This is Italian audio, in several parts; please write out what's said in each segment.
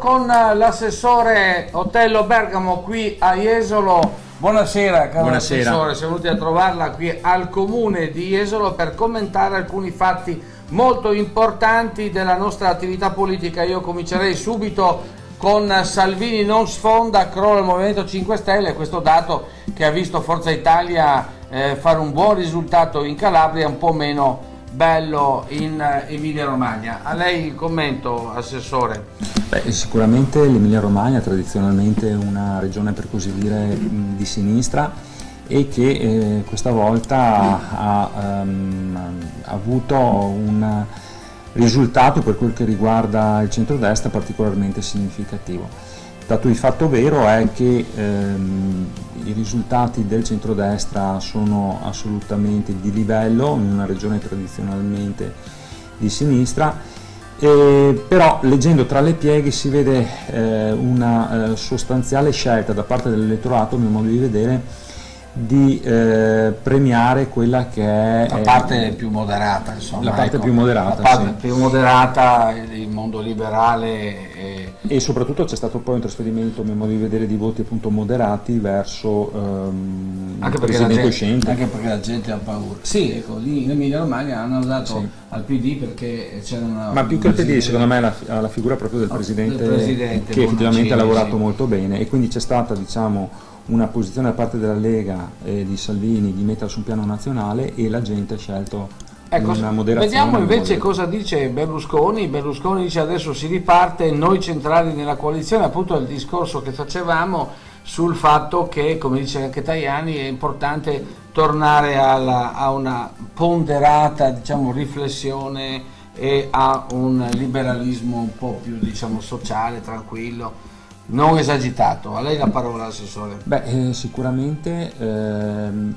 con l'assessore Otello Bergamo qui a Jesolo. Buonasera caro Buonasera. assessore, siamo venuti a trovarla qui al comune di Jesolo per commentare alcuni fatti molto importanti della nostra attività politica. Io comincerei subito con Salvini non sfonda, crolla il Movimento 5 Stelle, questo dato che ha visto Forza Italia eh, fare un buon risultato in Calabria, un po' meno bello in Emilia Romagna. A lei il commento, Assessore. Beh, sicuramente l'Emilia Romagna tradizionalmente è una regione per così dire mh, di sinistra e che eh, questa volta ha, ehm, ha avuto un risultato per quel che riguarda il centrodestra particolarmente significativo. Dato di fatto vero è che ehm, i risultati del centrodestra sono assolutamente di livello in una regione tradizionalmente di sinistra, eh, però leggendo tra le pieghe si vede eh, una eh, sostanziale scelta da parte dell'elettorato, a mio modo di vedere, di eh, premiare quella che è la parte eh, più moderata insomma la parte ecco, più moderata la parte sì. più moderata il mondo liberale e, e soprattutto c'è stato poi un trasferimento a mio modo di vedere di voti appunto moderati verso ehm, anche presidente gente, uscente anche perché la gente ha paura sì ecco lì in Emilia Romagna hanno dato sì. al PD perché c'era una ma più che al PD secondo me la, la figura proprio del presidente, del presidente che effettivamente ha lavorato sì. molto bene e quindi c'è stata diciamo una posizione da parte della Lega e di Salvini di metterla su un piano nazionale e la gente ha scelto ecco, una moderazione. Vediamo invece cosa dice Berlusconi. Berlusconi dice adesso si riparte, noi centrali nella coalizione, appunto il discorso che facevamo sul fatto che, come dice anche Tajani, è importante tornare alla, a una ponderata diciamo, riflessione e a un liberalismo un po' più diciamo, sociale, tranquillo non esagitato. A lei la parola, Assessore. Beh, eh, sicuramente ehm,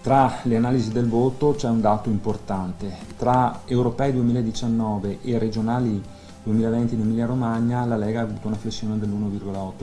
tra le analisi del voto c'è un dato importante. Tra europei 2019 e regionali 2020 in Emilia Romagna la Lega ha avuto una flessione dell'1,8%,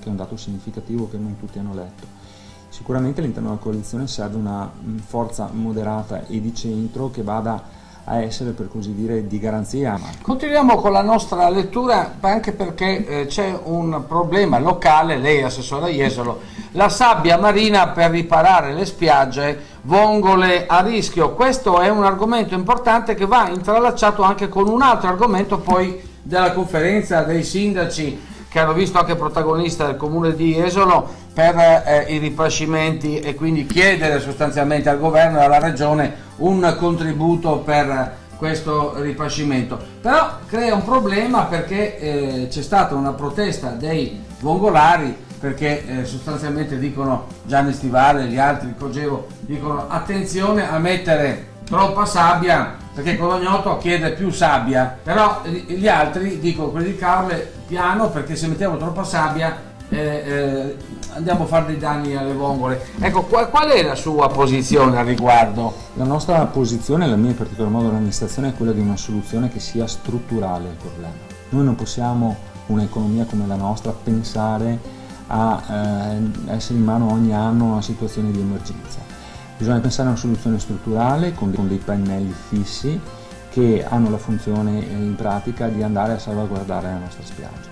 che è un dato significativo che non tutti hanno letto. Sicuramente all'interno della coalizione serve una forza moderata e di centro che vada a essere per così dire di garanzia. Continuiamo con la nostra lettura anche perché eh, c'è un problema locale, lei assessore Jesolo, la sabbia marina per riparare le spiagge, vongole a rischio. Questo è un argomento importante che va intralacciato anche con un altro argomento poi della conferenza dei sindaci che hanno visto anche protagonista del comune di Jesolo per eh, i ripascimenti e quindi chiedere sostanzialmente al governo e alla regione un contributo per questo ripascimento. Però crea un problema perché eh, c'è stata una protesta dei vongolari perché eh, sostanzialmente dicono Gianni Stivale e gli altri, il Cogevo, dicono attenzione a mettere troppa sabbia perché Colognoto chiede più sabbia, però gli altri dicono quelli di Carle piano perché se mettiamo troppa sabbia eh, eh, andiamo a fare dei danni alle vongole. Ecco, qual, qual, è la sua posizione al riguardo? La nostra posizione, la mia in particolar modo dell'amministrazione, è quella di una soluzione che sia strutturale al problema. Noi non possiamo, un'economia come la nostra, pensare a eh, essere in mano ogni anno a una situazione di emergenza. Bisogna pensare a una soluzione strutturale con dei, pannelli fissi che hanno la funzione in pratica di andare a salvaguardare la nostra spiaggia.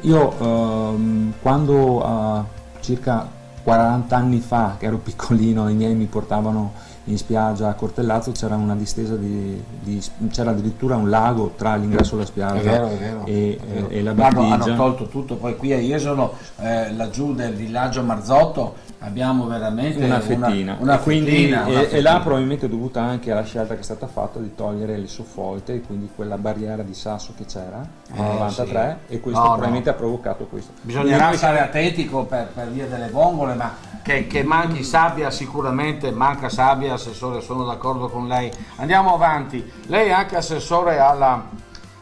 Io ehm, quando eh, circa 40 anni fa, che ero piccolino, i miei mi portavano in spiaggia a Cortellazzo, c'era una distesa di, di c'era addirittura un lago tra l'ingresso alla spiaggia è vero, è vero, e, è vero. e, la battigia. Hanno, hanno tolto tutto, poi qui a Jesolo, eh, laggiù del villaggio Marzotto, abbiamo veramente una fettina, una, una quindi, fettina, e, una e, là probabilmente è dovuta anche alla scelta che è stata fatta di togliere le soffolte e quindi quella barriera di sasso che c'era nel Eh, 93 sì. e questo No, no. probabilmente ha provocato questo. Bisognerà Quindi stare attenti per, per via delle vongole, ma che, che manchi sabbia sicuramente, manca sabbia, assessore, sono d'accordo con lei. Andiamo avanti. Lei è anche assessore alla,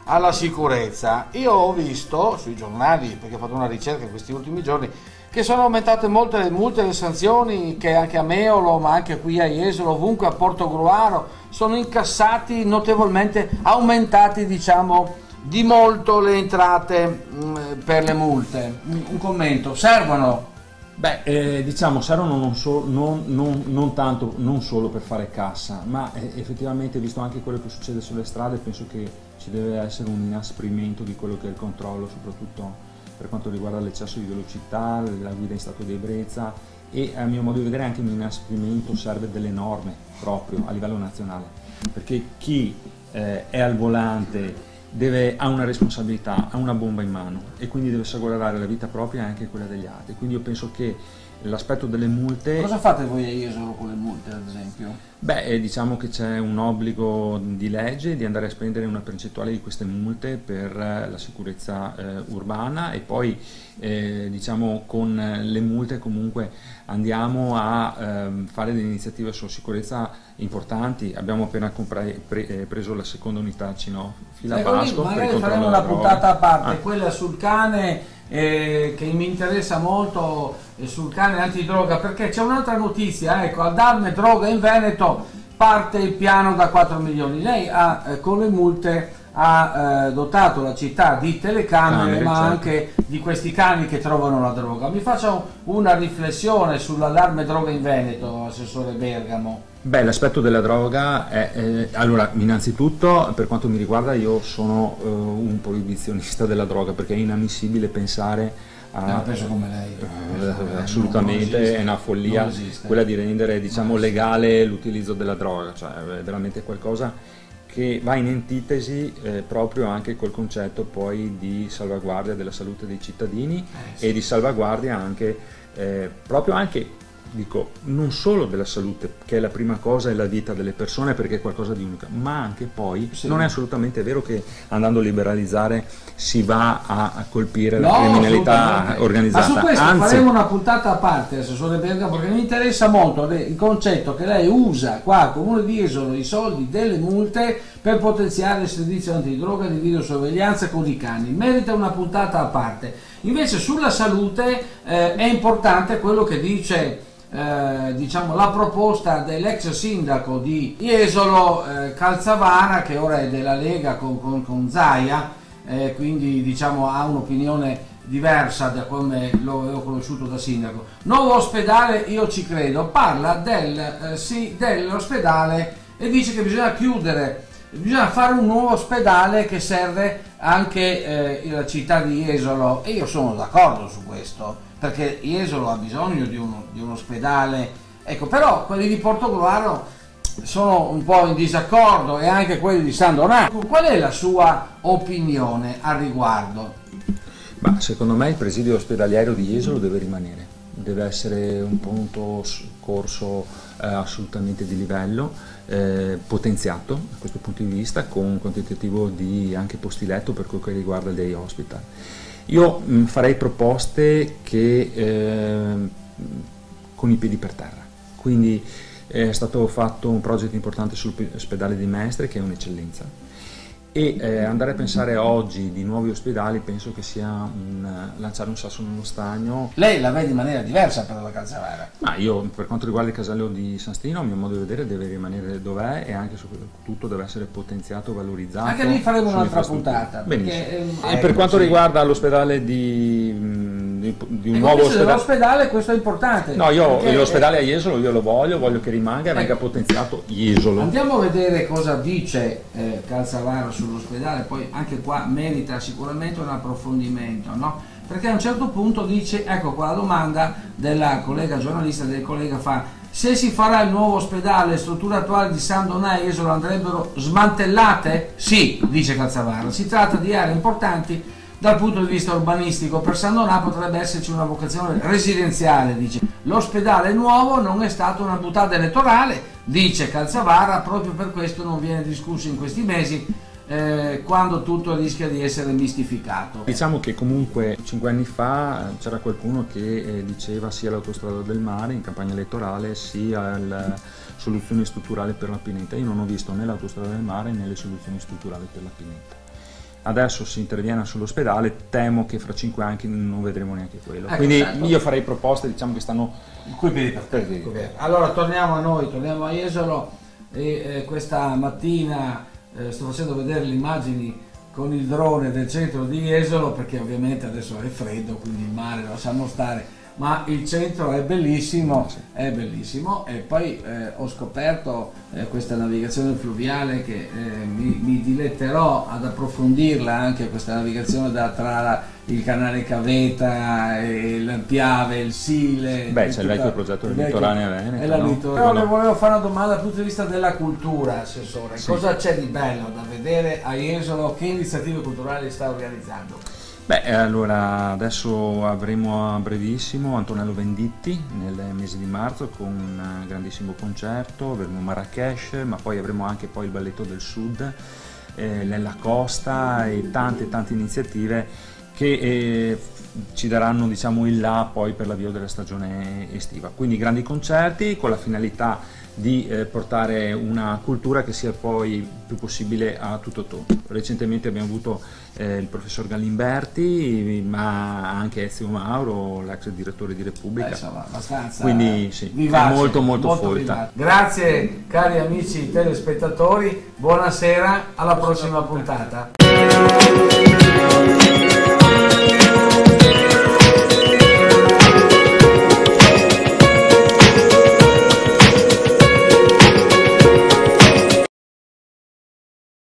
alla sicurezza. Io ho visto sui giornali, perché ho fatto una ricerca in questi ultimi giorni, che sono aumentate molte le multe le sanzioni che anche a Meolo, ma anche qui a Jesolo, ovunque a Portogruaro, sono incassati notevolmente, aumentati diciamo di molto le entrate mh, per le multe. Un commento, servono? Beh, eh, diciamo, servono non, so- non- non- non tanto, non solo per fare cassa, ma eh, effettivamente, visto anche quello che succede sulle strade, penso che ci deve essere un inasprimento di quello che è il controllo, soprattutto per quanto riguarda l'eccesso di velocità, la guida in stato di ebbrezza e a mio modo di vedere anche un inasprimento serve delle norme proprio a livello nazionale, perché chi eh, è al volante deve, ha una responsabilità, ha una bomba in mano e quindi deve salvaguardare la vita propria e anche quella degli altri. Quindi io penso che l'aspetto delle multe... Cosa fate voi a Jesolo con le multe ad esempio? Beh, eh, diciamo che c'è un obbligo di legge di andare a spendere una percentuale di queste multe per eh, la sicurezza eh, urbana e poi eh, diciamo con le multe comunque andiamo a ehm, fare delle iniziative sulla sicurezza importanti. Abbiamo appena pre eh, preso la seconda unità Cino Fila Basco. Magari faremo una puntata a parte, ah. quella sul cane eh, che mi interessa molto eh, sul cane antidroga perché c'è un'altra notizia, ecco, ad arme droga in Veneto parte il piano da 4 milioni. Lei ha eh, con le multe ha eh, dotato la città di telecamere ma certo. anche di questi cani che trovano la droga. Mi faccia una riflessione sull'allarme droga in Veneto, Assessore Bergamo. Beh, l'aspetto della droga è, eh, allora, innanzitutto per quanto mi riguarda io sono eh, un proibizionista della droga perché è inammissibile pensare a... Eh, penso come lei. Eh, assolutamente, è una follia quella di rendere diciamo, legale l'utilizzo della droga, cioè è veramente qualcosa che va in antitesi eh, proprio anche col concetto poi di salvaguardia della salute dei cittadini eh, sì. e di salvaguardia anche eh, proprio anche dico, non solo della salute, che è la prima cosa, e la vita delle persone perché è qualcosa di unico, ma anche poi sì. non è assolutamente vero che andando a liberalizzare si va a, a colpire no, la criminalità organizzata. Ma su questo Anzi, faremo una puntata a parte, Assessore Berga, perché mi interessa molto il concetto che lei usa qua Comune di Esolo i soldi delle multe per potenziare il servizio antidroga di videosorveglianza con i cani. Merita una puntata a parte. Invece sulla salute eh, è importante quello che dice eh, diciamo, la proposta dell'ex sindaco di Jesolo eh, Calzavana che ora è della Lega con, con, con Zaia eh, quindi diciamo, ha un'opinione diversa da come lo avevo conosciuto da sindaco. Nuovo ospedale io ci credo parla del, eh, sì, dell'ospedale e dice che bisogna chiudere bisogna fare un nuovo ospedale che serve anche eh, la città di Jesolo e io sono d'accordo su questo perché Jesolo ha bisogno di, uno, di un ospedale ecco però quelli di Portogruaro sono un po' in disaccordo e anche quelli di San Donato qual è la sua opinione al riguardo? Ma secondo me il presidio ospedaliero di Jesolo deve rimanere deve essere un punto corso eh, assolutamente di livello eh, potenziato da questo punto di vista con un quantitativo di anche posti letto per quel che riguarda dei hospital. Io mm, farei proposte che eh, con i piedi per terra, quindi è stato fatto un progetto importante sull'ospedale di Mestre che è un'eccellenza e eh, andare a pensare oggi di nuovi ospedali penso che sia un, lanciare un sasso nello stagno. Lei la vede in maniera diversa per la Calzavara? Ma io per quanto riguarda il casello di San Stino a mio modo di vedere deve rimanere dov'è e anche soprattutto deve essere potenziato, valorizzato. Anche lì faremo un'altra puntata. Perché, ehm, e per quanto riguarda l'ospedale di di, di un nuovo ospedale. L'ospedale questo è importante. No, io l'ospedale a Jesolo io lo voglio, voglio che rimanga e venga ecco. potenziato Jesolo. Andiamo a vedere cosa dice eh, Calzavaro sull'ospedale, poi anche qua merita sicuramente un approfondimento, no? Perché a un certo punto dice, ecco qua la domanda della collega giornalista, del collega fa, se si farà il nuovo ospedale, le strutture attuali di San Donà e Jesolo andrebbero smantellate? Sì, dice Calzavaro, si tratta di aree importanti dal punto di vista urbanistico per San Donà potrebbe esserci una vocazione residenziale, dice. L'ospedale nuovo non è stata una buttata elettorale, dice Calzavara, proprio per questo non viene discusso in questi mesi eh, quando tutto rischia di essere mistificato. Diciamo che comunque cinque anni fa c'era qualcuno che eh, diceva sia l'autostrada del mare in campagna elettorale sia la soluzione strutturale per la Pineta. Io non ho visto né l'autostrada del mare né le soluzioni strutturali per la Pineta adesso si interviene sull'ospedale, temo che fra cinque anni non vedremo neanche quello. Ecco, Quindi certo. io farei proposte diciamo, che stanno qui per te. Allora torniamo a noi, torniamo a Jesolo e eh, questa mattina eh, sto facendo vedere le immagini con il drone del centro di Jesolo perché ovviamente adesso è freddo, quindi il mare lo lasciamo stare. Ma il centro è bellissimo, è bellissimo e poi eh, ho scoperto eh, questa navigazione fluviale che eh, mi, mi, diletterò ad approfondirla anche questa navigazione da, tra il canale Caveta, il Piave, il Sile. Beh, c'è il vecchio progetto del litoraneo Veneto. No? Però le volevo fare una domanda dal punto di vista della cultura, Assessore. Sì. Cosa c'è di bello da vedere a Jesolo? Che iniziative culturali sta organizzando? Beh, allora adesso avremo a brevissimo Antonello Venditti nel mese di marzo con un grandissimo concerto, avremo Marrakesh, ma poi avremo anche poi il Balletto del Sud, eh, nella costa e tante tante iniziative che eh, ci daranno diciamo il là poi per l'avvio della stagione estiva. Quindi grandi concerti con la finalità di eh, portare una cultura che sia poi più possibile a tutto tondo. Recentemente abbiamo avuto eh, il professor Gallimberti, ma anche Ezio Mauro, l'ex direttore di Repubblica. Eh, insomma, abbastanza Quindi sì, vivace, molto molto, molto folta. Grazie cari amici telespettatori, buonasera, alla prossima puntata.